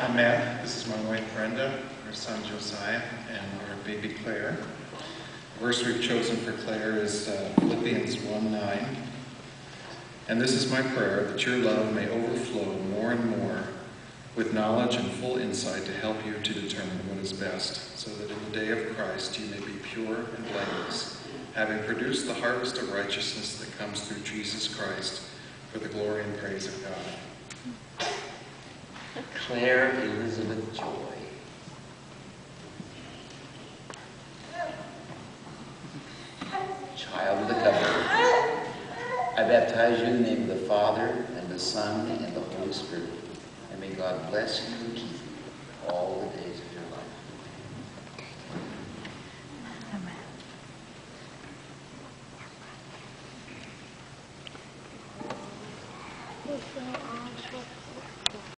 I'm Matt. This is my wife Brenda, our son Josiah, and our baby Claire. The verse we've chosen for Claire is uh, Philippians 1 9. And this is my prayer that your love may overflow more and more with knowledge and full insight to help you to determine what is best, so that in the day of Christ you may be pure and blameless, having produced the harvest of righteousness that comes through Jesus Christ for the glory and praise of God. Claire Elizabeth Joy. Child of the covenant. I baptize you in the name of the Father, and the Son, and the Holy Spirit. And may God bless you and keep you all the days of your life. Amen.